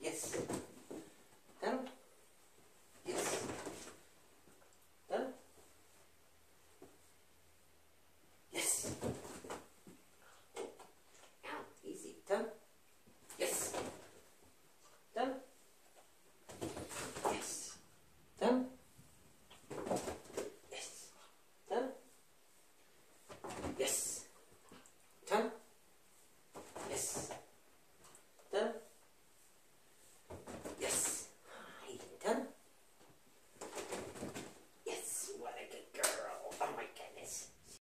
Yes.